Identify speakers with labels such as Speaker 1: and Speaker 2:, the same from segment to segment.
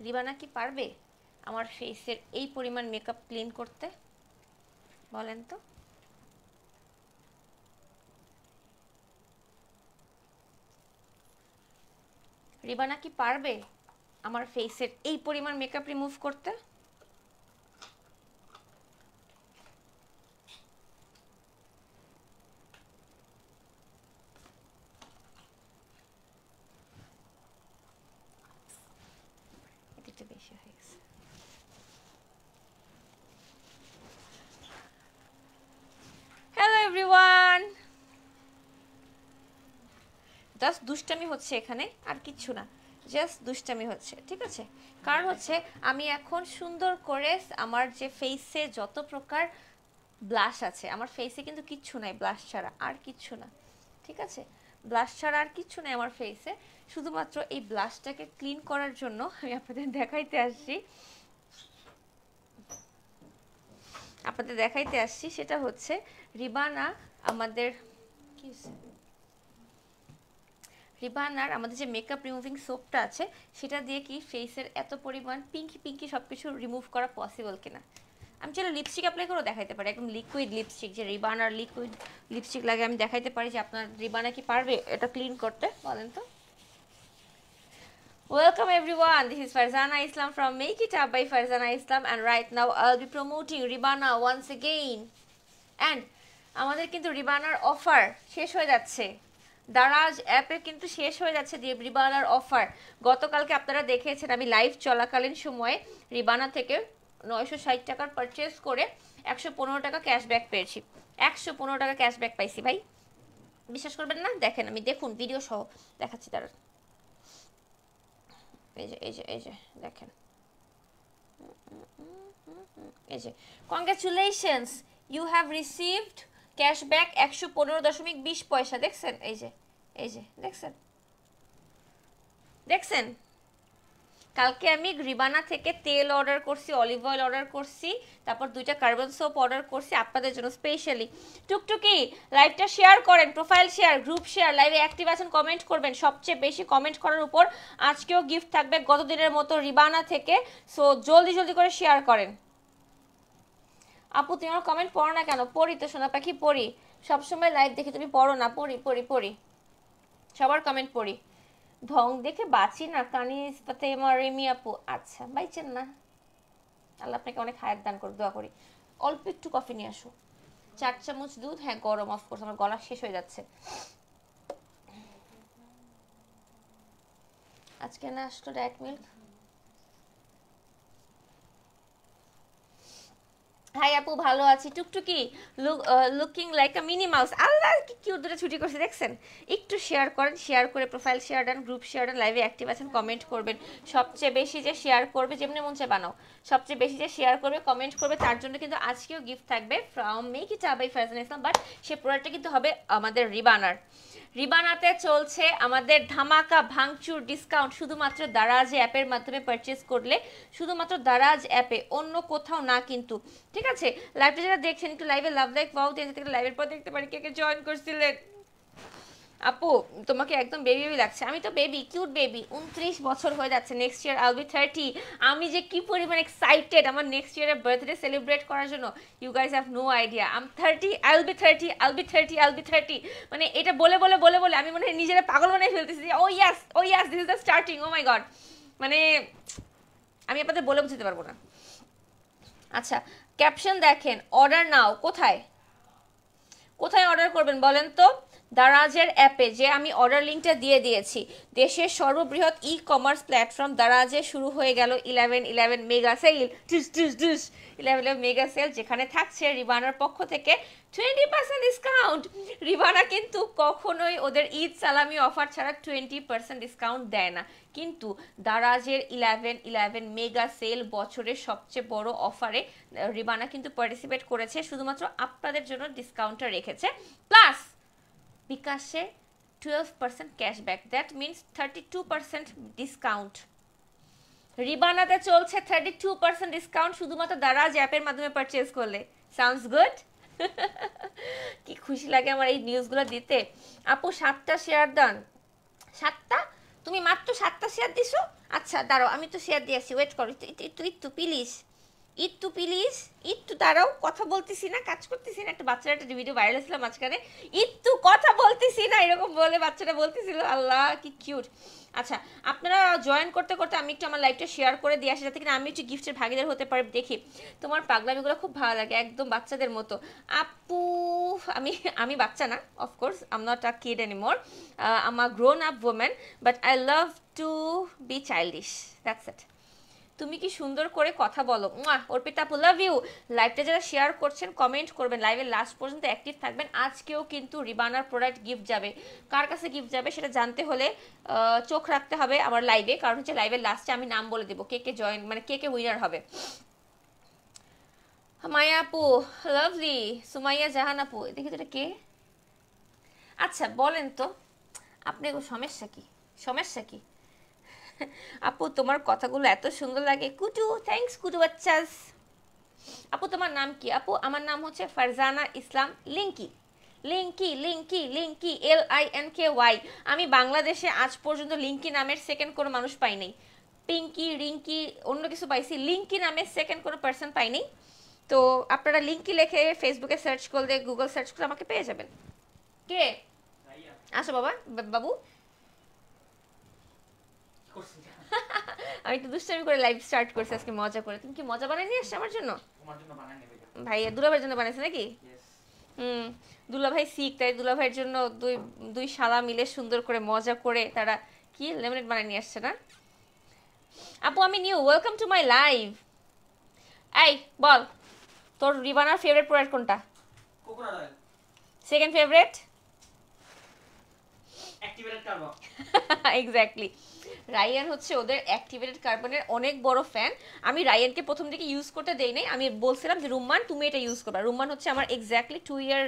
Speaker 1: রিবানা কি পারবে আমার ফেসের এই পরিমাণ মেকআপ ক্লিন করতে? বলেন তো। রিবানা কি পারবে আমার ফেসের এই পরিমাণ মেকআপ রিমুভ করতে এটা একটু বেশি হয়ে গেছে হ্যালো এভরিওয়ান জাস্ট দুষ্টামি হচ্ছে এখানে আর কিচ্ছু না। জাস্ট দুষ্টামি হচ্ছে, ঠিক আছে? কারণ হচ্ছে আমি এখন সুন্দর করে আমার যে ফেসে যত প্রকার ব্লাশ আছে, আমার ফেসে কিন্তু কিচ্ছু নাই ব্লাশ ছাড়া আর কিচ্ছু না। ঠিক আছে? ব্লাশ ছাড়া আর কিচ্ছু নাই আমার ফেসে শুধুমাত্র এই ব্লাশটাকে ক্লিন করার জন্য আমি আপনাদের দেখাইতে আসছি। আপনাদের দেখাইতে আসছি, সেটা হচ্ছে রিবানা আমাদের, কি? রিবানার, আমাদের যে মেকআপ রিমুভিং সোপটা আছে, সেটা দিয়ে কি ফেসের এত পরিমাণ পিঙ্কি পিঙ্কি সব কিছু রিমুভ করা পসিবল কিনা আমি চলো লিপস্টিক অ্যাপ্লাই করেও দেখাইতে পারি, একদম লিকুইড লিপস্টিক যে রিবানার লিকুইড লিপস্টিক লাগে, আমি দেখাইতে পারি যে আপনার রিবানা কি পারবে এটা ক্লিন করতে, বলেন তো Welcome everyone. This is Farzana Islam from Make It Up by Farzana Islam and right now I'll be promoting Ribana once again. And আমাদের কিন্তু রিবানার অফার শেষ হয়ে যাচ্ছে দারাজ অ্যাপে কিন্তু শেষ হয়ে যাচ্ছে দিয়ে রিবানার অফার। গতকালকে আপনারা দেখেছেন, আমি লাইভ চলাকালীন সময়ে রিবানা থেকে নয়শো ষাট টাকার পারচেস করে একশো পনেরো টাকা ক্যাশব্যাক পেয়েছি। একশো পনেরো টাকা ক্যাশব্যাক পাইছি ভাই। বিশ্বাস করবেন না? দেখেন, আমি দেখুন ভিডিও সহ দেখাচ্ছি তারা এই যে এই যে এই যে, দেখেন। এই যে congratulations you have received cashback একশো পনেরো দশমিক বিশ পয়সা, দেখছেন? এই যে এই যে, দেখছেন? দেখছেন? কালকে আমি রিবানা থেকে তেল অর্ডার করছি, অলিভ অয়েল অর্ডার করছি, তারপর দুইটা কার্বন সোপ অর্ডার করছি, আপনাদের জন্য স্পেশালি টুকটুকি লাইভটা শেয়ার করেন প্রোফাইল শেয়ার গ্রুপ শেয়ার লাইভে অ্যাক্টিভ আছেন কমেন্ট করবেন। সবচেয়ে বেশি কমেন্ট করার উপর আজকেও গিফট থাকবে গত দিনের মতো রিবানা থেকে। সো জলদি জলদি করে শেয়ার করেন। আপু, তুমি আমার কমেন্ট পড়ো না কেন? পড়ি তো, সোনা পাখি, পড়ি। সবসময় লাইভ দেখি তুমি পড়ো না। পড়ি পড়ি পড়ি। সবার কমেন্ট পড়ি। ঢং দেখে বাঁচি না। কানি ইস্পাতে আমার রেমি আপু। আচ্ছা বাইছেন না। আল্লাহ আপনাকে অনেক হায়াত দান করে দোয়া করি। অল্প একটু কফি নিয়ে আসো। চার চামচ দুধ হ্যাঁ গরম অফ কোর্স আমার গলা শেষ হয়ে যাচ্ছে। আজকে না, আসলো ডায়েট মিল্ক। হাই আপু, ভালো আছি। Tuktuki looking like a mini mouse আল্লাহ, কি কিউট দুটো ছুটি করছে, দেখছেন? একটু শেয়ার করেন শেয়ার করে প্রোফাইল শেয়ার দেন গ্রুপ শেয়ার দেন লাইভে অ্যাক্টিভ আছেন কমেন্ট করবেন। সবচেয়ে বেশি যে শেয়ার করবে, যেমনি মন চায় বানাও। সবচেয়ে বেশি যে শেয়ার করবে কমেন্ট করবে, তার জন্য কিন্তু আজকেও গিফট থাকবে ফ্রম মেক আবাই ফারজান ইসলাম বাট সে প্রোডাক্টটা কিন্তু হবে আমাদের রিবানার রিবানাতে চলছে আমাদের ধামাকা ভাঙচুর ডিসকাউন্ট শুধুমাত্র দারাজ অ্যাপের মাধ্যমে পারচেস করলে শুধুমাত্র দারাজ অ্যাপে অন্য কোথাও না কিন্তু। ঠিক আছে? লাইভটা যারা দেখছেন, একটু লাইভে লাভ লাইক পাও দিয়ে লাইভের পর দেখতে পারি কে কে জয়েন করছিলেন। আপু, তোমাকে একদম বেবি বেবি লাগছে। আমি তো বেবি কিউট বেবি উনত্রিশ বছর হয়ে যাচ্ছে। Next year I'll be thirty আমি যে কি পরিমাণ এক্সাইটেড আমার নেক্সট ইয়ারের বার্থডে সেলিব্রেট করার জন্য। You guys have no idea I'm thirty I'll be thirty I'll be thirty I'll be thirty মানে এটা বলে বলে বলে বলে আমি মনে নিজেরা পাগল বানিয়ে ফেলতেছি ও yes oh yes this is the starting oh my god মানে আমি আপনাদের বলে বুঝতে পারব না। আচ্ছা ক্যাপশন দেখেন অর্ডার নাও কোথায়? কোথায় অর্ডার করবেন বলেন তো? দারাজের অ্যাপে যে আমি অর্ডার লিঙ্কটা দিয়ে দিয়েছি, দেশের সর্ববৃহৎ ই কমার্স প্ল্যাটফর্ম দারাজে শুরু হয়ে গেল ইলেভেন ইলেভেন মেগা সেল টুস ইলেভেন ইলেভেন মেগা সেল যেখানে থাকছে রিবানার পক্ষ থেকে টোয়েন্টি পার্সেন্ট ডিসকাউন্ট রিবানা কিন্তু কখনোই ওদের ঈদ সালামি অফার ছাড়া টোয়েন্টি পার্সেন্ট ডিসকাউন্ট দেয় না। কিন্তু দারাজের ইলেভেন ইলেভেন মেগা সেল বছরের সবচেয়ে বড় অফারে রিবানা কিন্তু পার্টিসিপেট করেছে, শুধুমাত্র আপনাদের জন্য ডিসকাউন্টটা রেখেছে। প্লাস বিকাশে twelve percent cashback that means thirty two percent discount রিবানাতে চলছে থার্টি টু পার্সেন্ট ডিসকাউন্ট শুধুমাত্র দারাজ অ্যাপের মাধ্যমে পারচেস করলে। সাউন্ডস গুড কি খুশি লাগে আমার এই নিউজগুলো দিতে। আপু, সাতটা শেয়ার দান সাতটা? তুমি মাত্র সাতটা শেয়ার দিছো? আচ্ছা দাঁড়াও, আমি তো শেয়ার দিয়ে আসি। ওয়েট করো, একটু একটু প্লিজ একটু প্লিজ। একটু দাঁড়াও, কথা বলতেছি না, কাজ করতেছি না। একটা বাচ্চারা একটা ভিডিও ভাইরাল ছিল মাঝখানে। একটু কথা বলতেছি না, এরকম বলে বাচ্চাটা বলতেছিল। আল্লাহ, কি কিউট আচ্ছা আপনারা জয়েন করতে করতে আমি একটু আমার লাইফটা শেয়ার করে দিয়ে আসি যাতে কিনা আমি একটু গিফটের ভাগিদার হতে পারি, দেখি। তোমার পাগলামিগুলো খুব ভালো লাগে, একদম বাচ্চাদের মতো। আপু, আমি আমি বাচ্চা না of course I'm not a kid anymore I'm a grown up women but I love to be childish that's it তুমি কি সুন্দর করে কথা বলো। অর্পিতা আপু লাভ ইউ লাইভটা যারা শেয়ার করছেন কমেন্ট করবেন। লাইভের লাস্ট পর্যন্ত অ্যাক্টিভ থাকবেন। আজকেও কিন্তু রিবানার প্রোডাক্ট গিফট যাবে। কার কাছে গিফট যাবে সেটা জানতে হলে চোখ রাখতে হবে আমার লাইভে কারণ হচ্ছে লাইভের লাস্টে আমি নাম বলে দেবো। কে কে জয়েন মানে কে কে উইনার হবে। মায়া আপু লাভলি সুমাইয়া জাহান আপু দেখি এটা কে? আচ্ছা বলেন তো। আপনি সমস্যা কি? সমস্যা কি? আপু, তোমার কথাগুলো এত সুন্দর লাগে। কুটু থ্যাংকস কুটু বাচ্চাস। আপু, তোমার নাম কি? আপু, আমার নাম হচ্ছে Farzana Islam Linky. Linky Linky Linky L I N K Y আমি বাংলাদেশে আজ পর্যন্ত লিঙ্কি নামের সেকেন্ড কোনো মানুষ পাইনি। পিঙ্কি, রিঙ্কি, অন্য কিছু পাইছি। লিঙ্কি নামের সেকেন্ড কোনো পার্সন পাইনি। তো আপনারা লিঙ্কি লেখে ফেসবুকে সার্চ করলে গুগল সার্চ করে আমাকে পেয়ে যাবেন। কে? আসো বাবা বাবু। আমি একটু দুষ্টামি করে লাইভ স্টার্ট করছি আজকে মজা করে। তুমি কি মজা বানাই নিয়ে আসছো আমার জন্য? ভাই দুলাভাইয়ের জন্য বানাইছে নাকি? হুম দুলাভাই শিখ তাই দুলাভাইয়ের জন্য দুই দুই শালা মিলে সুন্দর করে মজা করে তারা কি লেমনেট বানাই নিয়ে আসছে না? আপু আমি new welcome to my live এই বল তোর রিবানার ফেভারিট প্রোডাক্ট কোনটা? সেকেন্ড ফেভারিট এক্স্যাক্টলি রায়ান হচ্ছে ওদের অ্যাক্টিভেটেড কার্বনের অনেক বড় ফ্যান আমি রায়ানকে প্রথম থেকে ইউজ করতে দেই নাই। আমি বলছিলাম যে, রুম্মান, তুমি এটা ইউজ করবা রুম্মান হচ্ছে আমার এক্স্যাক্টলি টু ইয়ার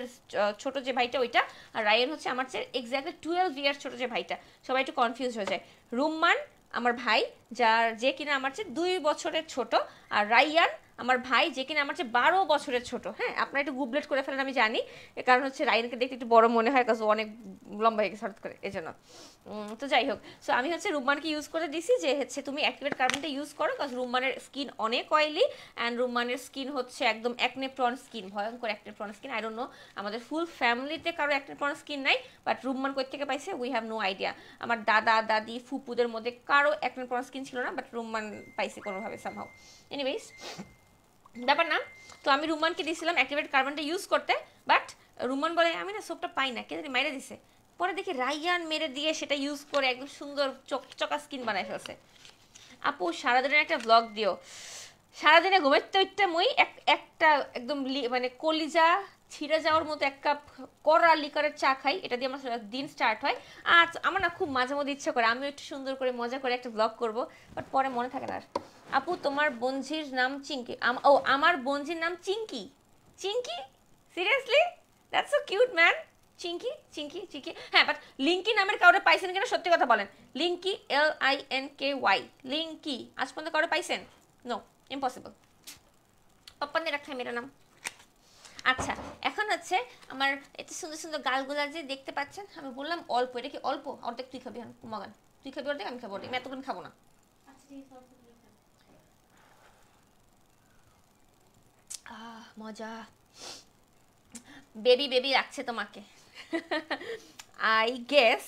Speaker 1: ছোট যে ভাইটা ওইটা, আর রায়ান হচ্ছে আমার চেয়ে এক্স্যাক্টলি টুয়েলভ ইয়ার ছোট যে ভাইটা। সবাই একটু কনফিউজ হয়ে যায়। রুম্মান, আমার ভাই, যার যে কিনা আমার চেয়ে দুই বছরের ছোট, আর রাইয়ান আমার ভাই, যে কিনা আমার চেয়ে বারো বছরের ছোট। হ্যাঁ আপনারা একটু গুবলেট করে ফেলেন, আমি জানি। কারণ হচ্ছে রাইনকে দেখতে একটু বড় মনে হয় কাজ অনেক লম্বা হয়ে গেছে হঠাৎ করে এই জন্য তো যাই হোক সো আমি হচ্ছে রুম্মানকে ইউজ করে দিছি যে হচ্ছে তুমি অ্যাক্টিভেট কার্বনটা ইউজ করো কাজ রুম্মানের স্কিন অনেক অয়েলি অ্যান্ড রুম্মানের স্কিন হচ্ছে একদম অ্যাকনেপ্রন স্কিন ভয়ঙ্কর acne prone skin I don't know আমাদের ফুল ফ্যামিলিতে কারও অ্যাকনেপ্রন স্কিন নাই বাট রুম্মান কই থেকে পাইছে? উই হ্যাভ নো আইডিয়া আমার দাদা, দাদি, ফুপুদের মধ্যে কারও অ্যাকনেপ্রন স্কিন ছিল না বাট রুম্মান পাইছে কোনোভাবে সামহাও এনিওয়েজ ব্যাপার না। তো আমি রুমানকে দিয়েছিলাম অ্যাক্টিভেট কার্বনটা ইউজ করতে বাট রুমান বলে, আমি না সোপটা পাই না কে জানি মেরে দিছে। পরে দেখি রাইয়ান মেরে দিয়ে সেটা ইউজ করে একদম সুন্দর চকা স্কিন বানায় ফেলছে। আপু, সারাদিনের একটা ব্লগ দিও। সারাদিনে ঘুমের তো ইত্যা মই একটা একদম মানে কলিজা ছিঁড়ে যাওয়ার মতো এক কাপ কড়া লিকারের চা খাই, এটা দিয়ে আমার দিন স্টার্ট হয়। আর আমার না খুব মাঝে মধ্যে ইচ্ছা করে, আমিও একটু সুন্দর করে মজা করে একটা ব্লগ করব বাট পরে মনে থাকে না আর। আপু, তোমার বঞ্জির নাম চিঙ্কি। ও, আমার বঞ্জির নাম Chinki. Chinki? Seriously that's a cute man Chinki? Chinki? Chinki? হ্যাঁ বাট লিঙ্কি নামের কাউরে পাইছেন কিনা সত্যি কথা বলেন। Linky L I N K Y Linky আজ পর্যন্ত কাউরে পাইছেন? নো ইম্পসিবল পাপ্পা নিয়ে রাখলাম মেয়েরা নাম। আচ্ছা এখন হচ্ছে আমার এত সুন্দর সুন্দর গালগুলা যে দেখতে পাচ্ছেন, আমি বললাম অল্প, এটা কি অল্প? অর্ধেক তুই খাবি হ্যাঁ, মগান। তুই খাবি অর্ধেক, আমি খাব অর্ধেক। আমি এতক্ষণ খাব না। আচ্ছা মজা। বেবি বেবি রাখছে তোমাকে। I guess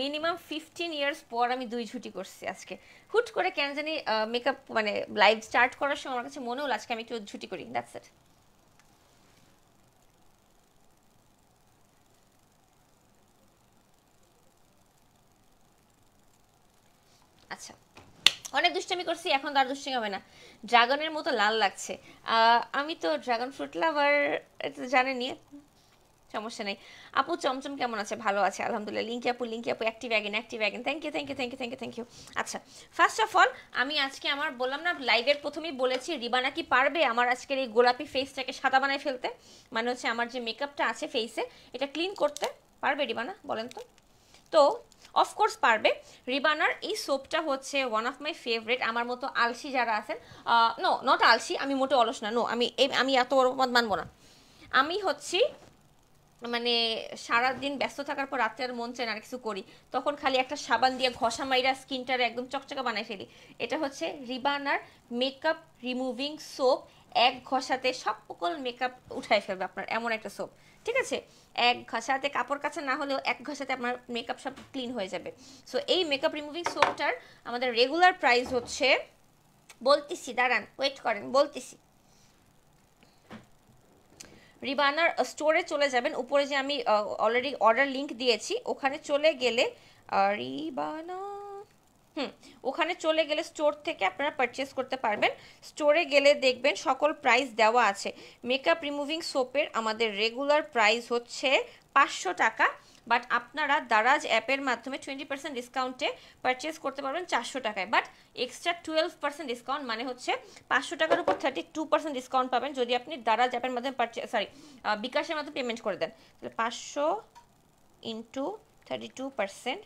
Speaker 1: minimum fifteen years পর আমি দুই ঝুটি করছি আজকে। হুট করে কেন জানি মেকআপ মানে লাইভ স্টার্ট করার সময় আমার কাছে মনে হলো আজকে আমি একটু ঝুটি করি দ্যাটস ইট আচ্ছা অনেক দুষ্টামি করছি, এখন তার দুষ্টামি হবে না। ড্রাগনের মতো লাল লাগছে। আমি তো ড্রাগন ফ্রুট লাভার জানেনি সমস্যা নেই। আপু, চমচম কেমন আছে? ভালো আছে, আলহামদুলিল্লাহ। লিঙ্কি আপু লিঙ্কি আপু active again active again thank you thank you thank you thank you thank you আচ্ছা ফার্স্ট অফ অল আমি আজকে আমার, বললাম না লাইভের প্রথমেই বলেছি রিবানা কি পারবে আমার আজকের এই গোলাপি ফেসটাকে সাদা বানায় ফেলতে? মানে হচ্ছে আমার যে মেকআপটা আছে ফেসে এটা ক্লিন করতে পারবে রিবানা বলেন তো। তো অফকোর্স পারবে। রিবানার এই সোপটা হচ্ছে ওয়ান অফ মাই ফেভারেট আমার মতো আলসি যারা আছেন নো নট আলসি, আমি মোটে অলস না নো আমি আমি এত মত মানবো না। আমি হচ্ছি মানে সারাদিন ব্যস্ত থাকার পর রাত্রে আর মন চায় না আর কিছু করি। তখন খালি একটা সাবান দিয়ে ঘষা মাইরা স্কিনটারে একদম চকচকা বানাই ফেলি। এটা হচ্ছে রিবানার মেকআপ রিমুভিং সোপ এক ঘষাতে সকল মেকআপ উঠাই ফেলবে আপনার, এমন একটা সোপ ঠিক আছে? এক ঘষাতে, কাপড় কাছে না হলেও এক ঘষাতে আপনার মেকআপ সব ক্লিন হয়ে যাবে। সো এই মেকআপ রিমুভিং সোপটার আমাদের রেগুলার প্রাইস হচ্ছে, বলতেছি, দাঁড়ান ওয়েট করেন, বলতেছি। রিবানার স্টোরে চলে যাবেন, উপরে যে আমি অলরেডি অর্ডার লিংক দিয়েছি, ওখানে চলে গেলে রিবানা হুম, ওখানে চলে গেলে স্টোর থেকে আপনারা পারচেস করতে পারবেন। স্টোরে গেলে দেখবেন সকল প্রাইস দেওয়া আছে। মেকআপ রিমুভিং সোপের আমাদের রেগুলার প্রাইস হচ্ছে পাঁচশো টাকা বাট আপনারা দারাজ অ্যাপের মাধ্যমে টোয়েন্টি পার্সেন্ট ডিসকাউন্টে পারচেস করতে পারবেন চারশো টাকায়। But extra twelve percent discount মানে হচ্ছে পাঁচশো টাকার উপর থার্টি টু পার্সেন্ট ডিসকাউন্ট পাবেন যদি আপনি দারাজ অ্যাপের মাধ্যমে পারচেস সরি বিকাশের মাধ্যমে পেমেন্ট করে দেন। তাহলে পাঁচশো ইন্টু থার্টি টু পার্সেন্ট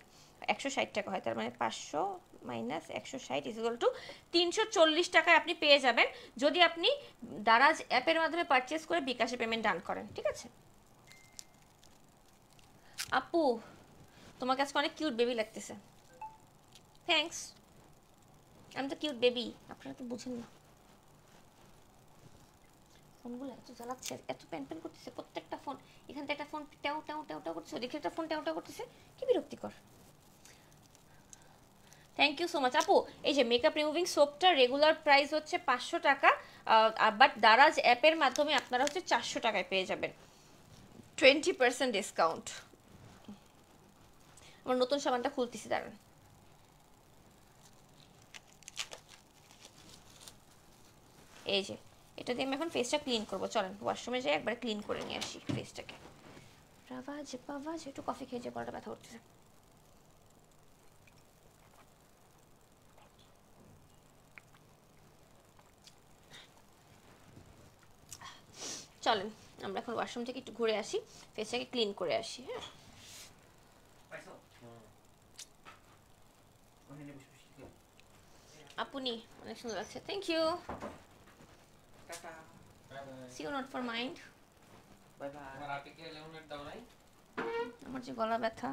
Speaker 1: একশো ষাট টাকা হয়। তার মানে পাঁচশো মাইনাস একশো ষাট ইজিক্যাল টু তিনশো চল্লিশ টাকায় আপনি পেয়ে যাবেন যদি আপনি দারাজ অ্যাপের মাধ্যমে পারচেস করে বিকাশে পেমেন্ট ডান করেন, ঠিক আছে? আপু, তোমার কাছে অনেক কিউট বেবি লাগতেছে। থ্যাঙ্কস আমি তো কিউট বেবি আপনারা তো বুঝেন না। ফোনগুলো এত জ্বালাচ্ছে, এত প্যান প্যান করতেছে, প্রত্যেকটা ফোন এখান থেকে একটা ফোন ট্যাও ট্যাও ট্যাও ট্যাও করতেছে, ওদিকে একটা ফোন ট্যাও ট্যাও করতেছে, কি বিরক্তিকর। থ্যাংক ইউ সো মাচ আপু এই যে মেকআপ রিমুভিং সোপটা রেগুলার প্রাইস হচ্ছে পাঁচশো টাকা বাট দারাজ অ্যাপের মাধ্যমে আপনারা হচ্ছে চারশো টাকায় পেয়ে যাবেন। টোয়েন্টি পার্সেন্ট ডিসকাউন্ট আমার নতুন সাবানটা খুলতেছি দাঁড়ান। এই যে এটা দিয়ে আমি এখন ফেসটা ক্লিন করব। চলেন ওয়াশরুমে যাই একবার ক্লিন করে নিয়ে আসি ফেসটাকে রাবাজ পাবাজ একটু কফি খেয়ে যে পরটা ব্যথা করতেছে। চলেন আমরা এখন ওয়াশরুম থেকে একটু ঘুরে আসি ফেসটাকে ক্লিন করে আসি হ্যাঁ। আপনি অনেক সুন্দর লাগছে thank you
Speaker 2: tata. Bye bye
Speaker 1: see you not for mind
Speaker 2: bye bye
Speaker 3: আমার
Speaker 1: যে গলা ব্যথা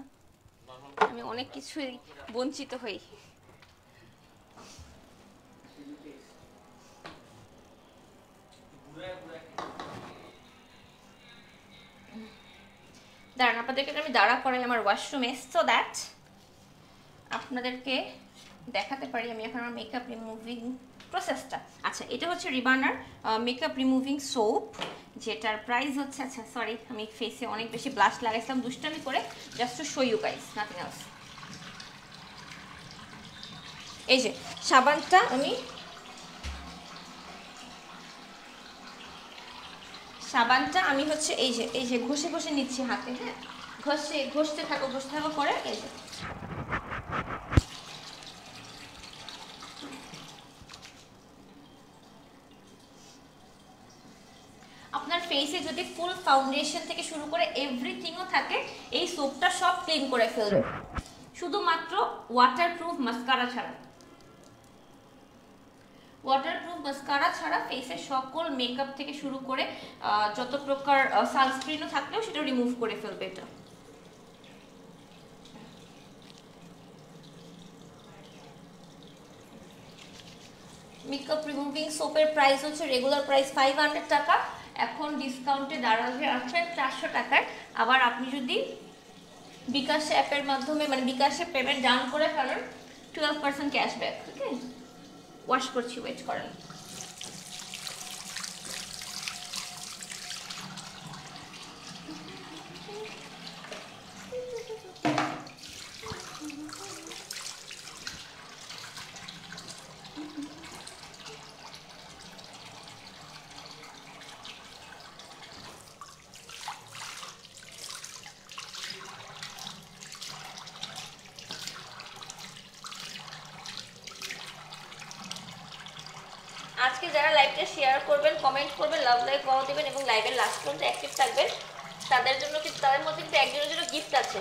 Speaker 1: আমি অনেক কিছুই বঞ্চিত হই।
Speaker 2: ঘুরে ঘুরে।
Speaker 1: দাঁড়ান, আপনাদেরকে আমি দাঁড়া করাই আমার ওয়াশরুমে সো দ্যাট আপনাদেরকে দেখাতে পারি আমি এখন আমার মেকআপ রিমুভিং প্রসেসটা আচ্ছা এটা হচ্ছে রিবানার মেকআপ রিমুভিং সোপ যেটার প্রাইস হচ্ছে আচ্ছা সরি আমি ফেসে অনেক বেশি ব্লাশ লাগাইছিলাম দুষ্টামি করে। Just to show you guys nothing else এই যে, সাবানটা আমি সাবানটা আমি হচ্ছে এই যে এই যে ঘষে ঘষে নিচ্ছি হাতে হ্যাঁ? ঘষে ঘষতে থাকো ঘষতে থাকো করে এই যে। আপনার ফেসে যদি ফুল ফাউন্ডেশন থেকে শুরু করে এভরিথিংও থাকে এই সোপটা সব ক্লিন করে ফেলবে। শুধুমাত্র ওয়াটারপ্রুফ মাস্কারা ছাড়া। ওয়াটারপ্রুফ মাস্কারা ছাড়া ফেসের সকল মেকআপ থেকে শুরু করে যত প্রকার সানস্ক্রিনও থাকলেও সেটা রিমুভ করে ফেলবে এটা। মেকআপ রিমুভিং সোপের প্রাইস হচ্ছে রেগুলার প্রাইস ফাইভ হান্ড্রেড টাকা। এখন ডিসকাউন্টে দাঁড়াবে আছে চারশো টাকায়। আবার আপনি যদি বিকাশ অ্যাপের মাধ্যমে মানে বিকাশে পেমেন্ট ডাউন করে ফেলেন twelve percent cashback okay wash করছি ওয়েট করেন আজকে যারা লাইভটা শেয়ার করবেন কমেন্ট করবেন লাভ লাইক পাওয়া দেবেন এবং লাইভের লাস্ট পর্যন্ত অ্যাক্টিভ থাকবেন তাদের জন্য কিন্তু, তাদের মধ্যে কিন্তু একজনের জন্য গিফট আছে।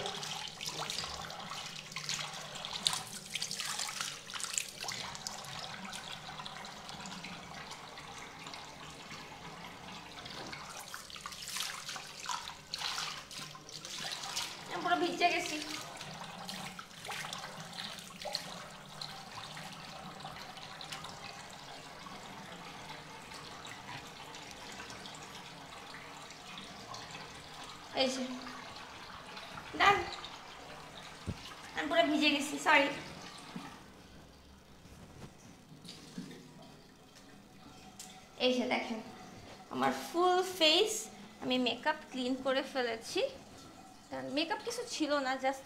Speaker 1: পুরো ভিজে গেছি এই যে ডান আমি পুরো ভিজে গেছি সরি এই যে দেখেন আমার ফুল ফেস আমি মেকআপ ক্লিন করে ফেলেছি। মেকআপ কিছু ছিল না জাস্ট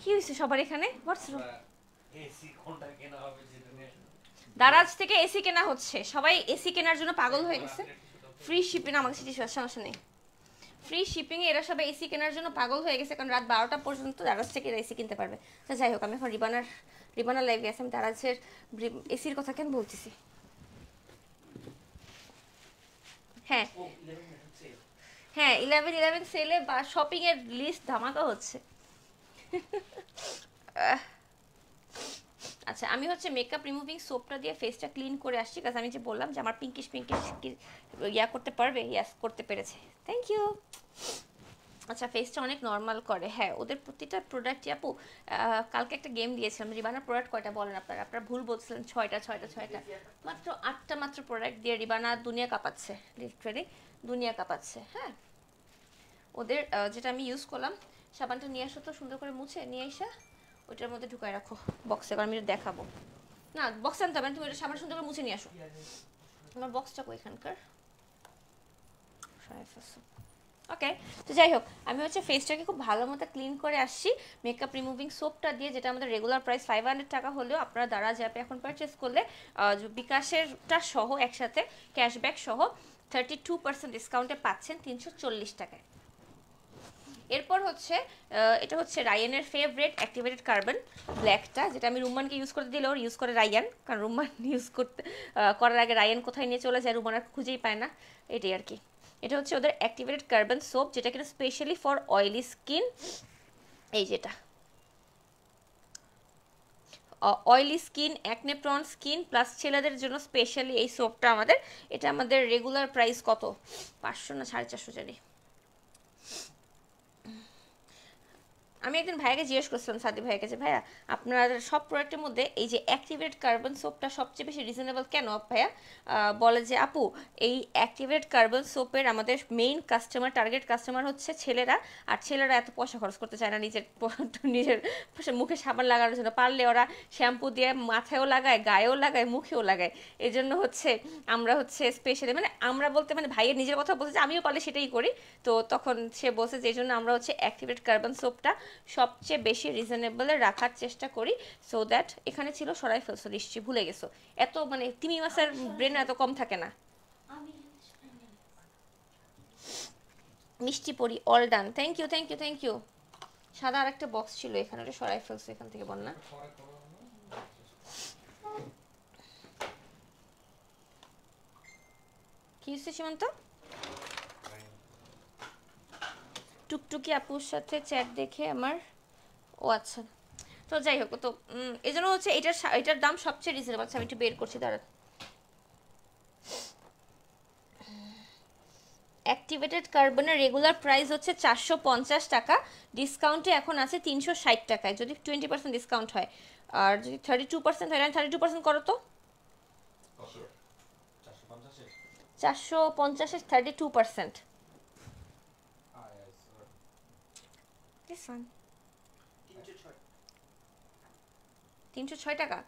Speaker 1: কি হয়েছে সবার এখানে? হোয়াটস
Speaker 3: এসি কোনটা কেনা হবে
Speaker 1: দারাজ থেকে এসি কেনা হচ্ছে। সবাই এসি কেনার জন্য পাগল হয়ে গেছে। ফ্রি শিপিং আমাদের সিটি সমস্যা নেই। ফ্রি শিপিং এরা সবাই এসি কেনার জন্য পাগল হয়ে গেছে কারণ রাত বারোটা পর্যন্ত দারাজ থেকে এসি কিনতে পারবে। তো যাই হোক আমি এখন রিবানার রিবানার লাইভে আছি আমি দারাজের এসির কথা কেন বলতেছি? হ্যাঁ। হ্যাঁ ইলেভেন ইলেভেন সেলে বা শপিং এর লিস্ট ধামাকা হচ্ছে। আচ্ছা আমি হচ্ছে মেকআপ রিমুভিং সোপটা দিয়ে ফেসটা ক্লিন করে আসছি। কাজ আমি যে বললাম যে আমার পিঙ্কিশ পিঙ্কিশ ইয়া করতে পারবে? ইয়াস করতে পেরেছে। থ্যাংক ইউ আচ্ছা ফেসটা অনেক নর্মাল করে। হ্যাঁ ওদের প্রতিটা প্রোডাক্টই আপু কালকে একটা গেম দিয়েছিলাম রিবানার প্রোডাক্ট কয়টা বলেন আপনারা? আপনারা ভুল বলছিলেন, ছয়টা ছয়টা ছয়টা। মাত্র আটটা মাত্র প্রোডাক্ট দিয়ে রিবানা দুনিয়া কাঁপাচ্ছে লিটারেলি দুনিয়া কাঁপাচ্ছে হ্যাঁ? ওদের যেটা আমি ইউজ করলাম, সাবানটা নিয়ে আসো তো, সুন্দর করে মুছে, নিয়ে এসে ওইটার মধ্যে ঢুকায় রাখো বক্সে কারণ আমি দেখাবো। না বক্সে আনতে হবে তুমি ওটা সাবান সুন্দর করে মুছে নিয়ে আসো। আমার বক্সটা এখানকার? ওকে তো যাই হোক, আমি হচ্ছে ফেসটাকে খুব ভালো মতো ক্লিন করে আসছি। মেকআপ রিমুভিং সোপটা দিয়ে, যেটা আমাদের রেগুলার প্রাইস ফাইভ হান্ড্রেড টাকা হলেও আপনারা দ্বারা অ্যাপে এখন পারচেস করলে বিকাশেরটা সহ একসাথে ক্যাশব্যাক সহ থার্টি টু পার্সেন্ট ডিসকাউন্টে পাচ্ছেন তিনশো চল্লিশ টাকায়। এরপর হচ্ছে এটা হচ্ছে রায়ানের ফেভারেট অ্যাক্টিভেটেড কার্বন ব্ল্যাকটা যেটা আমি রুম্মানকে ইউজ করতে দিলে ওর ইউজ করে রায়ান কারণ রুম্মান ইউজ করতে করার আগে রায়ান কোথায় নিয়ে চলে যায় রুমান আর খুঁজেই পায় না। এটাই আর কি। এটা হচ্ছে ওদের অ্যাক্টিভেটেড কার্বন সোপ যেটা কিনা স্পেশালি ফর অয়েলি স্কিন এই যেটা oily skin acne prone skin plus ছেলেদের জন্য স্পেশালি এই সোপটা আমাদের। এটা আমাদের রেগুলার প্রাইস কত? পাঁচশো না সাড়ে চারশো জানি। আমি একদিন ভাইয়াকে জিজ্ঞেস করছিলাম সাদি ভাইয়ের কাছে, ভাইয়া, আপনার সব প্রোডাক্টের মধ্যে এই যে অ্যাক্টিভেট কার্বন সোপটা সবচেয়ে বেশি রিজনেবল কেন ভাইয়া? বলে যে, আপু, এই অ্যাক্টিভেট কার্বন সোপের আমাদের মেইন কাস্টমার টার্গেট কাস্টমার হচ্ছে ছেলেরা, আর ছেলেরা এত পয়সা খরচ করতে চায় না নিজের নিজের মুখে সাবান লাগানোর জন্য। পারলে ওরা শ্যাম্পু দিয়ে মাথায়ও লাগায়, গায়েও লাগায়, মুখেও লাগায়। এই জন্য হচ্ছে আমরা হচ্ছে স্পেশালি মানে আমরা বলতে মানে ভাইয়ের নিজের কথা বলছে যে, আমিও পারলে সেটাই করি। তো তখন সে বলছে যে জন্য আমরা হচ্ছে অ্যাক্টিভেট কার্বন সোপটা সবচেয়ে বেশি রিজনেবলে রাখার চেষ্টা করি সো দ্যাট এখানে ছিল সরাই ফেলছো নিশ্চয়ই ভুলে গেছো। এত মানে তিমি মাসের ব্রেন এত কম থাকে না। মিষ্টি পরি all done thank you thank you thank you সাদা আর একটা বক্স ছিল এখানে ওটা সরাই ফেলছো এখান থেকে বল না কি হচ্ছে সীমান্ত? টুকটুকি আপুর সাথে চ্যাট দেখে আমার ও আচ্ছা। তো যাই হোক তো এই জন্য হচ্ছে এটার এটার দাম সবচেয়ে রিজনেবল আচ্ছা আমি একটু বের করছি দাঁড়ান। অ্যাক্টিভেটেড কার্বনের রেগুলার প্রাইস হচ্ছে চারশো পঞ্চাশ টাকা ডিসকাউন্টে এখন আছে তিনশো ষাট টাকায় যদি টোয়েন্টি পার্সেন্ট ডিসকাউন্ট হয়। আর যদি থার্টি টু পার্সেন্ট হয় থার্টি টু পার্সেন্ট করো তো।
Speaker 3: চারশো পঞ্চাশে
Speaker 1: চারশো পঞ্চাশের থার্টি টু পার্সেন্ট
Speaker 2: ছয়।
Speaker 1: তিনশো ছয় টাকা?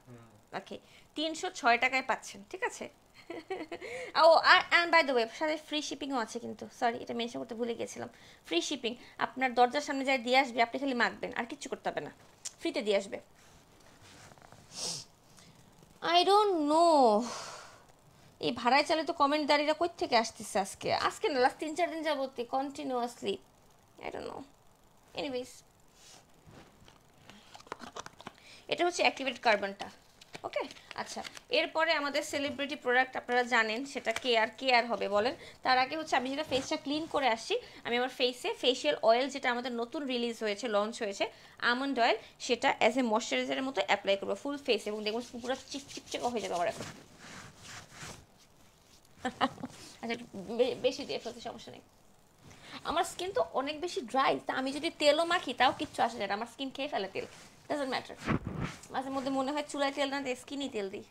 Speaker 1: ওকে তিনশো ছয় টাকায় পাচ্ছেন ঠিক আছে? ও আর অ্যান্ড বাই দ্য ওয়ে সাথে ফ্রি শিপিংও আছে কিন্তু। সরি এটা মেনশন করতে ভুলে গেছিলাম। ফ্রি শিপিং আপনার দরজার সামনে যাই দিয়ে আসবে আপনি খালি মাখবেন আর কিচ্ছু করতে হবে না। ফ্রিতে দিয়ে আসবে। আই ডোন্ট নো এই ভাড়ায় চালিত কমেন্টদারিরা কই থেকে আসতেছে আজকে? আজকে না লাস্ট তিন চার দিন যাবতীয় continuously I don't know anyways এটা হচ্ছে অ্যাক্টিভেট কার্বনটা ওকে আচ্ছা এরপরে আমাদের সেলিব্রিটি প্রোডাক্ট আপনারা জানেন, সেটা কে আর কে আর হবে বলেন? তার আগে হচ্ছে আমি যেটা ফেসটা ক্লিন করে আসছি, আমি আমার ফেসে ফেশিয়াল অয়েল যেটা আমাদের নতুন রিলিজ হয়েছে লঞ্চ হয়েছে আমন্ড অয়েল সেটা অ্যাজ এ ময়শ্চারাইজারের মতো অ্যাপ্লাই করব ফুল ফেস এবং দেখুন পুরো চিকচিকচিক হয়ে যাবে আমার এখন। আচ্ছা বেশি দিয়ে ফেলতে সমস্যা নেই। আমার স্কিন তো অনেক বেশি ড্রাই তা আমি যদি তেলও মাখি তাও কিচ্ছু আসে যায় না আমার স্কিন খেয়ে ফেলে তেল। ডাজন্ট ম্যাটার মাঝে মধ্যে মনে হয় চুলায় তেল না দিয়ে স্কিনই তেল দিই।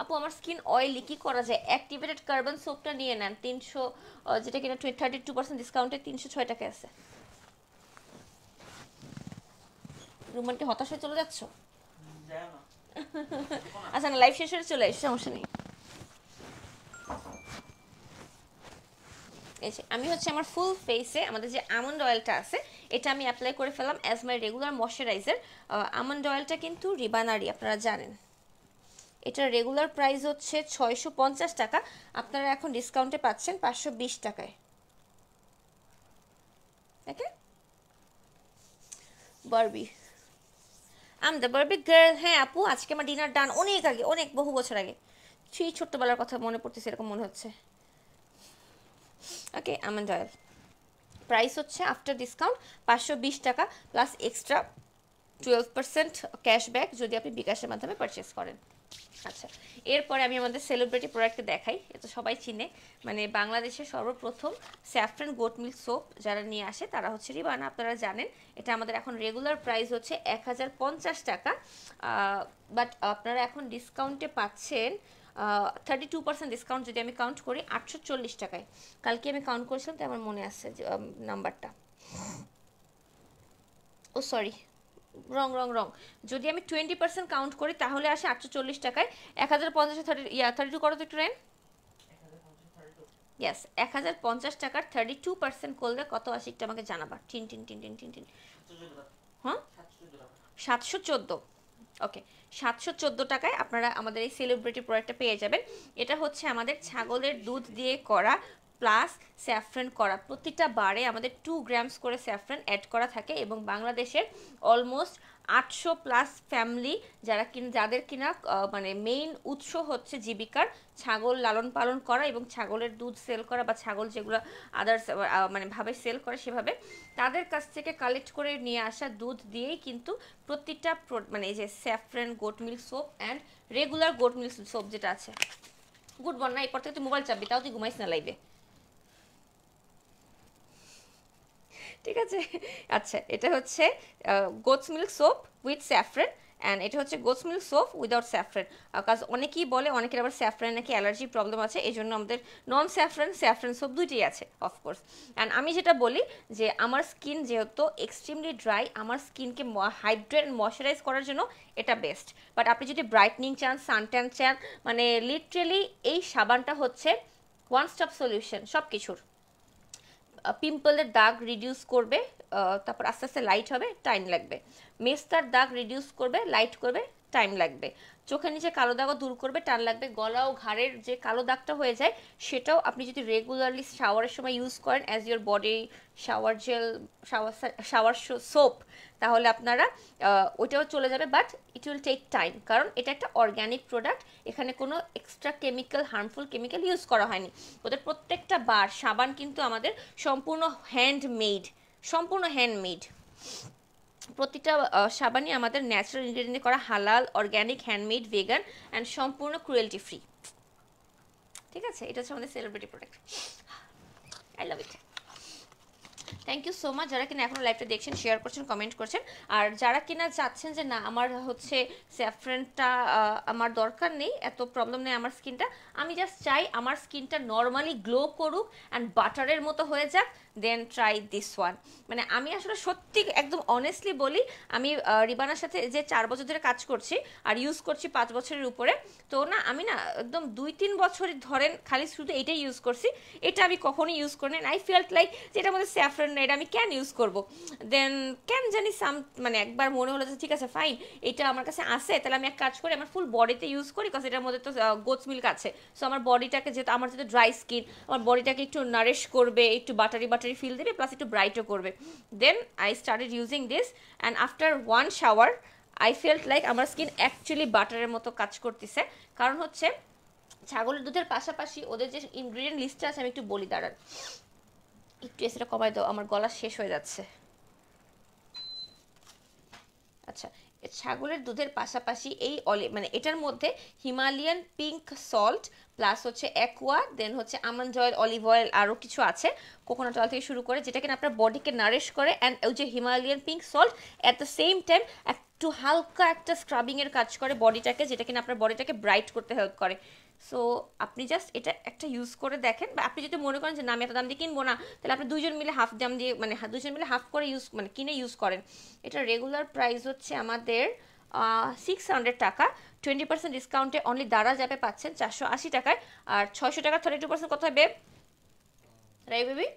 Speaker 1: আপু আমার স্কিন অয়েলি কি করা যায়? অ্যাক্টিভেটেড কার্বন সোপটা নিয়ে নেন। তিনশো যেটা কিনা থার্টি টু পার্সেন্ট ডিসকাউন্টে তিনশো ছয় টাকা আছে। রুমানকে হতাশ হয়ে চলে যাচ্ছ? আচ্ছা না লাইফ শেষ হয়ে চলে এসে সমস্যা নেই। আমি হচ্ছে আমার ফুল ফেসে আমাদের যে আমন্ড অয়েলটা আছে, এটা আমি অ্যাপ্লাই করে ফেলাম as my regular moisturiser almond অয়েলটা কিন্তু রিবানারি আপনারা জানেন। এটার রেগুলার প্রাইস হচ্ছে ছয়শো পঞ্চাশ টাকা। আপনারা এখন ডিসকাউন্টে পাচ্ছেন পাঁচশো বিশ টাকায়। Okay Barbie um the Barbie girl হ্যাঁ আপু, আজকে আমার ডিনার ডান অনেক আগে, অনেক বহু বছর আগে। সেই ছোট্টবেলার কথা মনে পড়তেছে, এরকম মনে হচ্ছে। ওকে আমন্ড অয়েল প্রাইস হচ্ছে আফটার ডিসকাউন্ট পাঁচশো বিশ টাকা plus extra twelve percent cashback যদি আপনি বিকাশের মাধ্যমে পারচেস করেন। আচ্ছা এরপরে আমি আমাদের সেলিব্রিটি প্রোডাক্টে দেখাই। এটা সবাই চিনে। মানে বাংলাদেশের সর্বপ্রথম স্যাফরান গোট মিল্ক সোপ যারা নিয়ে আসে, তারা হচ্ছে রিবানা আপনারা জানেন। এটা আমাদের এখন রেগুলার প্রাইস হচ্ছে এক হাজার পঞ্চাশ টাকা। বাট আপনারা এখন ডিসকাউন্টে পাচ্ছেন থার্টি টু পার্সেন্ট ডিসকাউন্ট যদি আমি কাউন্ট করি আটশো চল্লিশ টাকায়। কালকে আমি কাউন্ট করেছিলাম তো আমার মনে আসছে যে নাম্বারটা ও সরি রং রং রং যদি আমি টোয়েন্টি পার্সেন্ট কাউন্ট করি তাহলে আসে আটশো চল্লিশ টাকায়। এক হাজার পঞ্চাশে থার্টি ইয়া থার্টি টু করো তো একটু রেন ইয়াস এক হাজার পঞ্চাশ টাকার থার্টি টু পার্সেন্ট করলে কত আসে একটু আমাকে জানাবা। টিন টিন টিন টিন টিন টিন। হ্যাঁ? সাতশো চোদ্দ। ওকে সাতশো চোদ্দ টাকায় আপনারা আমাদের এই সেলিব্রিটি প্রোডাক্টটা পেয়ে যাবেন। এটা হচ্ছে আমাদের ছাগলের দুধ দিয়ে করা প্লাস স্যাফ্রেন করা। প্রতিটা বারে আমাদের টু গ্রামস করে স্যাফ্রেন অ্যাড করা থাকে এবং বাংলাদেশের অলমোস্ট আটশো প্লাস ফ্যামিলি যারা কিনা, যাদের কিনা মানে মেইন উৎস হচ্ছে জীবিকার ছাগল লালন পালন করা এবং ছাগলের দুধ সেল করা বা ছাগল যেগুলো আদার্স মানে ভাবে সেল করে সেভাবে, তাদের কাছ থেকে কালেক্ট করে নিয়ে আসা দুধ দিয়েই কিন্তু প্রতিটা মানে এই যে saffron goat milk soap and regular goat milk soap যেটা আছে। গুড বন্যা এরপর থেকে তুই মোবাইল চাপবি, তাও তুই ঘুমাইস না লাইভে ঠিক আছে? আচ্ছা এটা হচ্ছে goats milk soap with saffron and এটা হচ্ছে goats milk soap without saffron কাজ অনেকেই বলে, অনেকের আবার স্যাফ্রেন নাকি অ্যালার্জি প্রবলেম আছে এই জন্য আমাদের নন স্যাফ্রেন স্যাফ্রেন সোপ দুইটাই আছে অফকোর্স অ্যান্ড আমি যেটা বলি যে, আমার স্কিন যেহেতু এক্সট্রিমলি ড্রাই আমার স্কিনকে হাইড্রেট ময়শ্চারাইজ করার জন্য এটা বেস্ট বাট আপনি যদি ব্রাইটনিং চান সানট্যান চান মানে লিটারেলি এই সাবানটা হচ্ছে ওয়ান স্টপ সলিউশন সব কিছুর পিম্পলের দাগ রিডিউস করবে তারপর আস্তে আস্তে লাইট হবে টাইম লাগবে। মেস্তার দাগ রিডিউস করবে লাইট করবে টাইম লাগবে। চোখের নিচে কালো দাগও দূর করবে, টান লাগবে। গলা ও ঘাড়ের যে কালো দাগটা হয়ে যায়, সেটাও আপনি যদি রেগুলারলি শাওয়ারের সময় ইউজ করেন as your body shower gel shower shower soap তাহলে আপনারা ওইটাও চলে যাবে but it will take time কারণ এটা একটা অর্গ্যানিক প্রোডাক্ট এখানে কোনো extra chemical harmful chemical use করা হয়নি। ওদের প্রত্যেকটা বার সাবান কিন্তু আমাদের সম্পূর্ণ হ্যান্ডমেড সম্পূর্ণ হ্যান্ডমেড প্রতিটা সাবানই আমাদের ন্যাচারাল ইনগ্রেডিয়েন্টে করা হালাল অর্গ্যানিক হ্যান্ডমেড ভেগান অ্যান্ড সম্পূর্ণ ক্রুয়েলটি ফ্রি ঠিক আছে? এটা হচ্ছে আমাদের celebrity product I love it thank you so much যারা কিনা এখনও লাইভটা দেখছেন শেয়ার করছেন কমেন্ট করছেন। আর যারা কিনা চাচ্ছেন যে না, আমার হচ্ছে স্যাফ্রেনটা আমার দরকার নেই, এত প্রবলেম নেই আমার স্কিনটা আমি জাস্ট চাই আমার স্কিনটা নর্মালি গ্লো করুক অ্যান্ড বাটারের মতো হয়ে যাক। দেন ট্রাই দিস ওয়ান মানে আমি আসলে সত্যি একদম অনেস্টলি বলি, আমি রিবানার সাথে যে চার বছর ধরে কাজ করছি আর ইউজ করছি পাঁচ বছরের উপরে, তো না, আমি না একদম দুই তিন বছর ধরেন খালি শুধু এইটাই ইউজ করছি, এটা আমি কখনোই ইউজ করি না আই ফেল্ট লাইক যেটা মধ্যে স্যাফরান না, এটা আমি ক্যান ইউজ করব। দেন ক্যান জানি সাম মানে একবার মনে হলো যে ঠিক আছে ফাইন এটা আমার কাছে আসে তাহলে আমি এক কাজ করি, আমার ফুল বডিতে ইউজ করি কারণ এটার মধ্যে তো গোটস মিল্ক আছে। সো আমার বডিটাকে যেহেতু, আমার যেহেতু ড্রাই স্কিন আমার বডিটাকে একটু নারিশ করবে, একটু বাটারি বাটারি ফিল দেবে প্লাস একটু ব্রাইটও করবে। Then I started using this and after one shower I felt like আমার স্কিন অ্যাকচুয়ালি বাটারের মতো কাজ করতেছে। কারণ হচ্ছে, ছাগলের দুধের পাশাপাশি ওদের যে ইনগ্রিডিয়েন্ট লিস্টটা আছে, আমি একটু বলি, দাঁড়ান। একটু এসিটা কমাই দাও, আমার গলা শেষ হয়ে যাচ্ছে। আচ্ছা ছাগলের দুধের পাশাপাশি এই অলি মানে এটার মধ্যে হিমালয়ান পিঙ্ক সল্ট প্লাস হচ্ছে অ্যাকোয়া দেন হচ্ছে আমন্ড অয়েল অলিভ অয়েল আরও কিছু আছে কোকোনাট অয়েল থেকে শুরু করে যেটা কিনা আপনার বডিকে নারিশ করে অ্যান্ড ওই যে Himalayan pink salt at the same time একটু হালকা একটা স্ক্রাবিংয়ের কাজ করে বডিটাকে যেটা কিনা আপনার বডিটাকে ব্রাইট করতে হেল্প করে। সো আপনি জাস্ট এটা একটা ইউজ করে দেখেন, বা আপনি যদি মনে করেন যে না আমি এত দাম দিয়ে কিনবো না, তাহলে আপনি দুজন মিলে হাফ দাম দিয়ে মানে দুজন মিলে হাফ করে ইউজ মানে কিনে ইউজ করেন। এটা রেগুলার প্রাইস হচ্ছে আমাদের সিক্স হান্ড্রেড টাকা। টোয়েন্টি পার্সেন্ট ডিসকাউন্টে অনলি দারাজ অ্যাপে পাচ্ছেন চারশো আশি টাকায়। আর ছয়শো টাকা থার্টি টু পার্সেন্ট কত হবে রাই বেবি?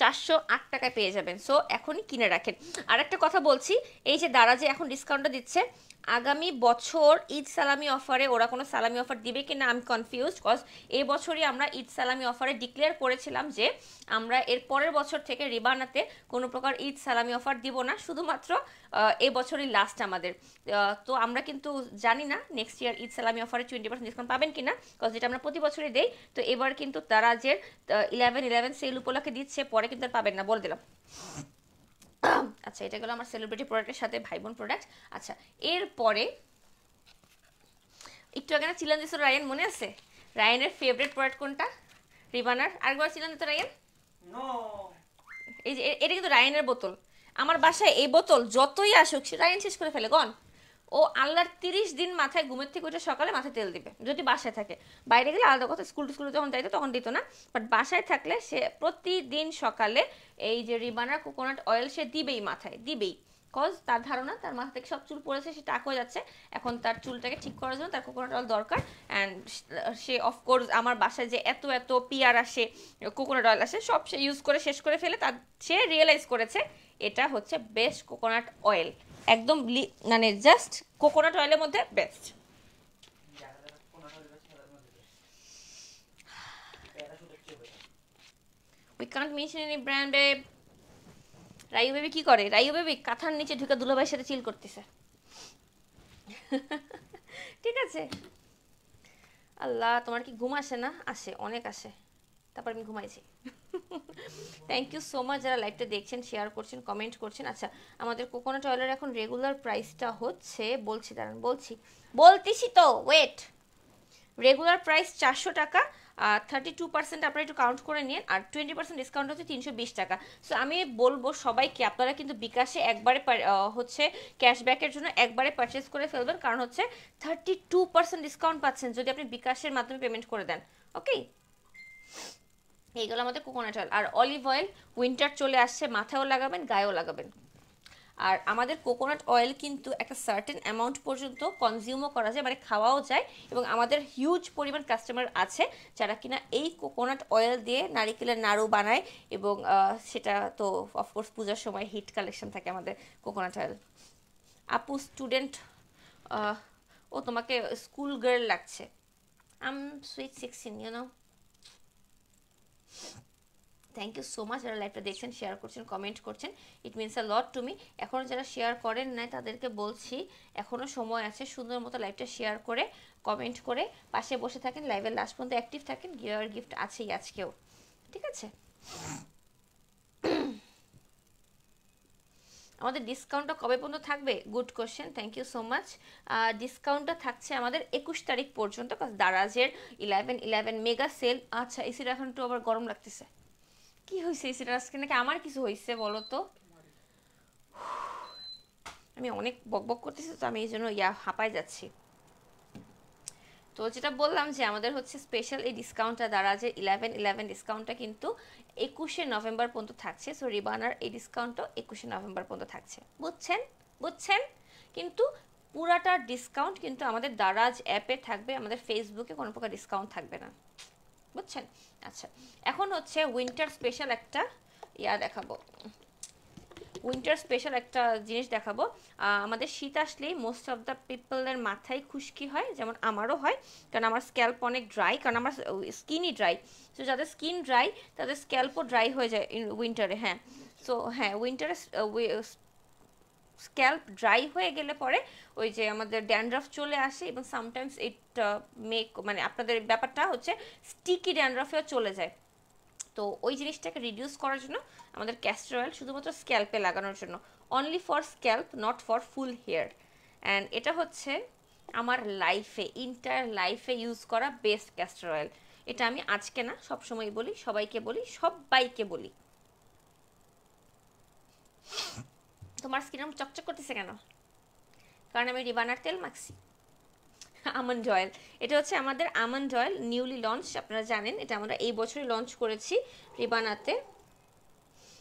Speaker 3: চারশো আট
Speaker 1: টাকায় পেয়ে যাবেন। সো এখনই কিনে রাখেন। আর একটা কথা বলছি, এই যে দারা যে এখন ডিসকাউন্টটা দিচ্ছে আগামী বছর ঈদ সালামি অফারে ওরা কোনো সালামি অফার দিবে কিনা আমি কনফিউজ কজ এই বছরই আমরা ঈদ সালামি অফারে ডিক্লেয়ার করেছিলাম যে আমরা এর পরের বছর থেকে রিবানাতে কোনো প্রকার ঈদ সালামি অফার দিব না, শুধুমাত্র এই বছরই লাস্ট আমাদের। তো আমরা কিন্তু জানি না নেক্সট ইয়ার ঈদ সালামি অফারে টোয়েন্টি পার্সেন্ট ডিসকাউন্ট পাবেন কিনা কজ যেটা আমরা প্রতি বছরই দেই। তো এবার কিন্তু তারা যে ইলেভেন ইলেভেন সেল উপলক্ষে দিচ্ছে, পরে কিন্তু পাবেন না, বলে দিলাম। আচ্ছা এটা গেলো আমার সেলিব্রিটি প্রোডাক্টের সাথে ভাই বোন প্রোডাক্ট আচ্ছা এরপরে একটু আগে না চিলান দিস রায়ান মনে আছে? রায়ানের ফেভারিট প্রোডাক্ট কোনটা? রিবানার। আরেকবার চিলান দিত রায়ান?
Speaker 2: নো
Speaker 1: এই যে এটা কিন্তু রায়ানের বোতল। আমার বাসায় এই বোতল যতই আসুক সে রায়ান শেষ করে ফেলে গন ও আল্লাহর তিরিশ দিন মাথায় ঘুমের থেকে উঠে সকালে মাথায় তেল দিবে। যদি বাসায় থাকে। বাইরে গেলে আলাদা কথা স্কুল স্কুলে যখন যাইতো তখন দিত না। বাট বাসায় থাকলে সে প্রতিদিন সকালে এই যে রিবানার কোকোনাট অয়েল সে দিবেই মাথায়, দিবেই। কজ তার ধারণা, তার মাথা থেকে সব চুল পড়েছে, সে টাক হয়ে যাচ্ছে। এখন তার চুলটাকে ঠিক করার জন্য তার কোকোনাট অয়েল দরকার। অ্যান্ড সে অফকোর্স আমার বাসায় যে এত এত পিয়ার আসে, কোকোনাট অয়েল আসে, সব সে ইউজ করে, শেষ করে ফেলে, তার, সে রিয়েলাইজ করেছে, এটা হচ্ছে বেস্ট কোকোনাট অয়েল একদম মানে জাস্ট কোকোনাট অয়েলের মধ্যে best we can't mention any brand babe রাইউ baby কি করে? রাইউ বেবি কাঁথার নিচে ঢুকে দুলাভাইয়ের সাথে চিল করতেছে। ঠিক আছে। আল্লাহ, তোমার কি ঘুম আসে না? আসে, অনেক আসে। তারপর আমি ঘুমাইছি। থ্যাংক ইউ সো মাচ যারা লাইভটা দেখছেন শেয়ার করছেন কমেন্ট করছেন। আচ্ছা আমাদের কোকোনাট অয়েলের এখন রেগুলার প্রাইসটা হচ্ছে, বলছি, দাঁড়ান, বলছি। বলতেছি তো ওয়েট রেগুলার প্রাইস চারশো টাকা, আর থার্টি টু পার্সেন্ট আপনারা একটু কাউন্ট করে নিন, আর টোয়েন্টি পার্সেন্ট ডিসকাউন্ট হচ্ছে তিনশো বিশ টাকা। সো আমি বলব সবাইকে, আপনারা কিন্তু বিকাশে একবারে হচ্ছে ক্যাশব্যাকের জন্য একবারে পারচেস করে ফেলবেন, কারণ হচ্ছে থার্টি টু পার্সেন্ট ডিসকাউন্ট পাচ্ছেন যদি আপনি বিকাশের মাধ্যমে পেমেন্ট করে দেন ওকে এইগুলো আমাদের কোকোনাট অয়েল আর অলিভ অয়েল উইন্টার চলে আসছে, মাথায়ও লাগাবেন, গায়েও লাগাবেন। আর আমাদের কোকোনাট অয়েল কিন্তু একটা সার্টেন অ্যামাউন্ট পর্যন্ত কনজিউমও করা যায় মানে খাওয়াও যায়, এবং আমাদের হিউজ পরিমাণ কাস্টমার আছে যারা কিনা এই কোকোনাট অয়েল দিয়ে নারিকেলের নাড়ু বানায়, এবং সেটা তো অফকোর্স পূজার সময় হিট কালেকশন থাকে আমাদের কোকোনাট অয়েল আপু স্টুডেন্ট ও তোমাকে স্কুল গার্ল লাগছে। আম sweet sixteen you know thank you so much যারা লাইভটা দেখছেন শেয়ার করছেন কমেন্ট করছেন it means a lot to me এখনও যারা শেয়ার করেন নাই, তাদেরকে বলছি এখনও সময় আছে, সুন্দর মতো লাইভটা শেয়ার করে কমেন্ট করে, পাশে বসে থাকেন লাইভের লাস্ট পর্যন্ত অ্যাক্টিভ থাকেন গিয়ার গিফট আছেই আজকেও। ঠিক আছে? আমাদের ডিসকাউন্টটা কবে পর্যন্ত থাকবে? Good question thank you so much ডিসকাউন্টটা থাকছে আমাদের একুশ তারিখ পর্যন্ত দারাজের ইলেভেন ইলেভেন মেগা সেল আচ্ছা এসিটা এখন একটু আবার গরম লাগতেছে। কি হয়েছে এসিটা আজকে নাকি আমার কিছু হয়েছে বলো তো? আমি অনেক বক বক করতেছি তো আমি এই জন্য ইয়া হাঁপায় যাচ্ছি। তো যেটা বললাম যে আমাদের হচ্ছে স্পেশাল এই ডিসকাউন্টটা দ্বারা যে ইলেভেন ইলেভেন ডিসকাউন্টটা কিন্তু একুশে নভেম্বর পর্যন্ত থাকছে। সো রিবানার এই ডিসকাউন্টও একুশে নভেম্বর পর্যন্ত থাকছে। বুঝছেন? বুঝছেন? কিন্তু পুরাটা ডিসকাউন্ট কিন্তু আমাদের দারাজ অ্যাপে থাকবে, আমাদের ফেসবুকে কোনো প্রকার ডিসকাউন্ট থাকবে না। বুঝছেন? আচ্ছা এখন হচ্ছে উইন্টার স্পেশাল একটা ইয়া দেখাবো। উইন্টার স্পেশাল একটা জিনিস দেখাবো। আমাদের শীত আসলেই মোস্ট অফ দ্য পিপলের মাথায় খুশকি হয়, যেমন আমারও হয়, কারণ আমার স্ক্যাল্প অনেক ড্রাই কারণ আমার স্কিনই ড্রাই সো যাদের স্কিন ড্রাই তাদের স্ক্যাল্পও ড্রাই হয়ে যায় উইন্টারে হ্যাঁ। সো হ্যাঁ উইন্টারে স্ক্যাল্প ড্রাই হয়ে গেলে পরে ওই যে আমাদের ড্যান্ড্রাফ চলে আসে এবং সামটাইমস ইট মেক মানে আপনাদের ব্যাপারটা হচ্ছে স্টিকি ড্যান্ড্রাফেও চলে যায়। তো ওই জিনিসটাকে রিডিউস করার জন্য আমাদের ক্যাস্টর অয়েল শুধুমাত্র স্ক্যাল্পে লাগানোর জন্য। Only for scalp not for full hair and এটা হচ্ছে আমার লাইফে ইন্টায়ার লাইফে ইউজ করা বেস্ট ক্যাস্টর অয়েল এটা আমি আজকে না, সবসময় বলি, সবাইকে বলি সবাইকে বলি। তোমার স্কিন চকচক করতেছে কেন? কারণ আমি রিবানার তেল মাখছি। Almond oil. এটা হচ্ছে আমাদের আমন্ড অয়েল, নিউলি লঞ্চ, আপনারা জানেন। এটা আমরা এই বছরই লঞ্চ করেছি রিবানাতে।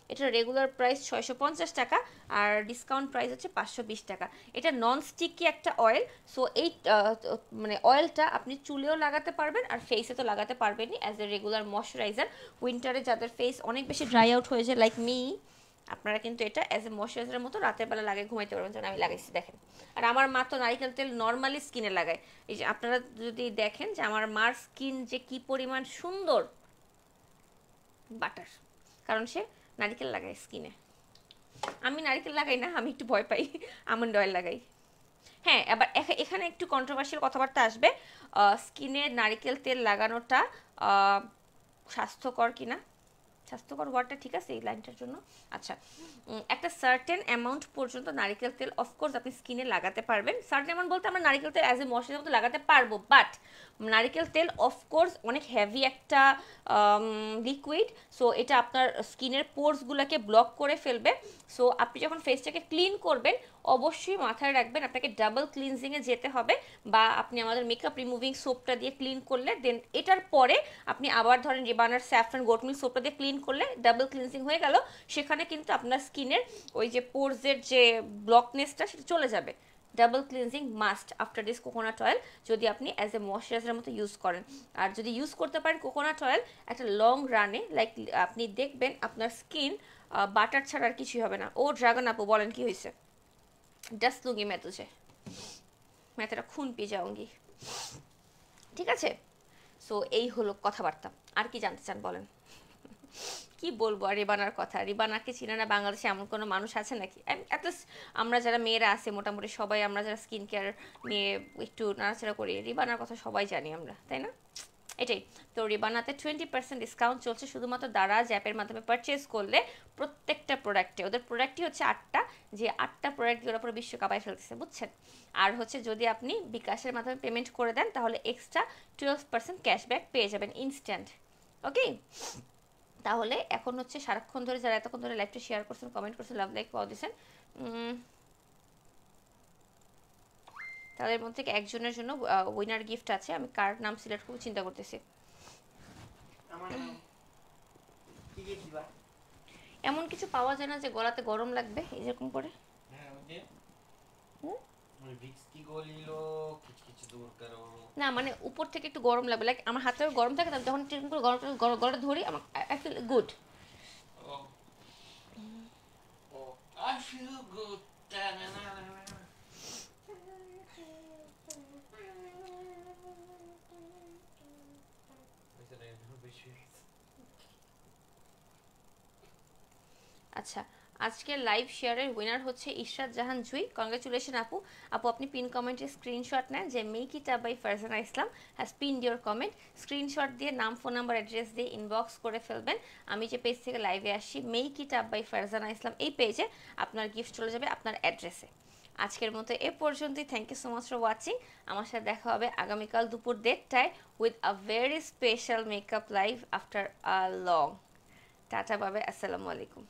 Speaker 1: এটা রেগুলার প্রাইস ছয়শো পঞ্চাশ টাকা আর ডিসকাউন্ট প্রাইস হচ্ছে পাঁচশো বিশ টাকা। এটা নন স্টিকি একটা অয়েল সো এই মানে অয়েলটা আপনি চুলেও লাগাতে পারবেন আর ফেসে তো লাগাতে পারবেনই অ্যাজ এ রেগুলার ময়শ্চারাইজার উইন্টারে যাদের ফেস অনেক বেশি ড্রাই আউট হয়ে যায় লাইক মি আপনারা কিন্তু এটা অ্যাজ এ ময়শ্চারাইজারের মতো রাতের বেলা লাগিয়ে ঘুমাইতে পারবেন। যেমন আমি লাগাইছি, দেখেন। আর আমার মা তো নারিকেল তেল নর্মালি স্কিনে লাগায়। এই যে আপনারা যদি দেখেন যে আমার মার স্কিন যে কি পরিমাণ সুন্দর, বাটার। কারণ সে নারিকেল লাগায় স্কিনে আমি নারিকেল লাগাই না, আমি একটু ভয় পাই আমন্ড অয়েল লাগাই। হ্যাঁ এবার এখানে একটু কন্ট্রোভার্সিয়াল কথাবার্তা আসবে। স্কিনে নারিকেল তেল লাগানোটা স্বাস্থ্যকর কিনা? স্বাস্থ্যকর ওয়ার্ডটা ঠিক আছে এই লাইনটার জন্য? আচ্ছা একটা সার্টেন অ্যামাউন্ট পর্যন্ত নারিকেল তেল অফকোর্স আপনি স্কিনে লাগাতে পারবেন। সার্টেন অ্যামাউন্ট বলতে আমরা নারিকেল তেল অ্যাজ এ মশলার মতো লাগাতে পারব বাট নারিকেল তেল অফকোর্স অনেক হেভি একটা লিকুইড সো এটা আপনার স্কিনের পোর্সগুলোকে ব্লক করে ফেলবে। সো আপনি যখন ফেসটাকে ক্লিন করবেন, অবশ্যই মাথায় রাখবেন, আপনাকে ডাবল ক্লিনজিংয়ে যেতে হবে বা আপনি আমাদের মেকআপ রিমুভিং সোপটা দিয়ে ক্লিন করলে দেন এটার পরে আপনি আবার ধরেন রিবানার স্যাফরান গোট মিল্ক সোপটা দিয়ে ক্লিন করলে ডাবল ক্লিনজিং হয়ে গেল, সেখানে কিন্তু আপনার স্কিনের ওই যে পোর্সের যে ব্লকনেসটা সেটা চলে যাবে। Double cleansing must after this coconut oil যদি আপনি অ্যাজ এ ময়শ্চারাইজারের মতো ইউজ করেন। আর যদি ইউজ করতে পারেন কোকোনাট অয়েল একটা লং রানে লাইক আপনি দেখবেন আপনার স্কিন বাটার ছাড়া আর কিছুই হবে না। ও ড্রাগন আপু, বলেন কি হয়েছে? ডাস্ট লুঙ্গি মে তুঝে খুন পি যাওঙ্গি ঠিক আছে? সো এই হলো কথাবার্তা। আর কি জানতে চান বলেন? কি বলব আর রিবানার কথা? রিবানাকে চিনে না বাংলাদেশে এমন কোনো মানুষ আছে নাকি? এত আমরা যারা মেয়েরা আছে, মোটামুটি সবাই আমরা যারা স্কিন কেয়ার নিয়ে একটু নাড়াচাড়া করি, রিবানার কথা সবাই জানি আমরা, তাই না? এটাই। তো রিবানাতে টোয়েন্টি পার্সেন্ট ডিসকাউন্ট চলছে শুধুমাত্র দারাজ অ্যাপের মাধ্যমে পারচেস করলে প্রত্যেকটা প্রোডাক্টে ওদের প্রোডাক্টই হচ্ছে আটটা, যে আটটা প্রোডাক্ট ওরা পুরো বিশ্ব কাপায় ফেলতেছে, বুঝছেন? আর হচ্ছে যদি আপনি বিকাশের মাধ্যমে পেমেন্ট করে দেন, তাহলে এক্সট্রা টুয়েলভ পার্সেন্ট ক্যাশব্যাক পেয়ে যাবেন ইনস্ট্যান্ট ওকে তাহলে এখন হচ্ছে সারাক্ষণ ধরে যারা এতক্ষণ ধরে লাইভটা শেয়ার করছেন কমেন্ট করছেন লাভ লাইক পাওয়া দিয়েছেন তাদের মধ্যে একজনের জন্য উইনার গিফট আছে। আমি কার নাম সিলেক্ট করব চিন্তা করতেছি। এমন কিছু পাওয়া যায় না যে গলাতে গরম লাগবে এরকম করে।
Speaker 3: হ্যাঁ করো।
Speaker 1: না মানে উপর থেকে একটু গরম লাগবে। লাইক আমার হাতে গরম থাকে তাহলে যখন এরকম করে গরম গরম- গলাটা ধরি আমার আই ফিল গুড
Speaker 3: ও ও আই ফিল গুড
Speaker 1: আচ্ছা আজকের লাইভ শেয়ারের উইনার হচ্ছে ইশরাত জাহান জুই। কংগ্রেচুলেশন আপু। আপু, আপনি পিন কমেন্টে স্ক্রিনশট নেন যে make it by Farzana Islam has pin your comment screenshot দিয়ে নাম ফোন নাম্বার অ্যাড্রেস দিয়ে ইনবক্স করে ফেলবেন। আমি যে পেজ থেকে লাইভে আসি make it by Farzana Islam এই পেজে আপনার গিফট চলে যাবে আপনার অ্যাড্রেসে আজকের মতো এ পর্যন্তই। Thank you so much for watching আমার সাথে দেখা হবে আগামীকাল দুপুর দেড়টায় with a very special makeup live after a long tata বাবে আসসালামু আলাইকুম।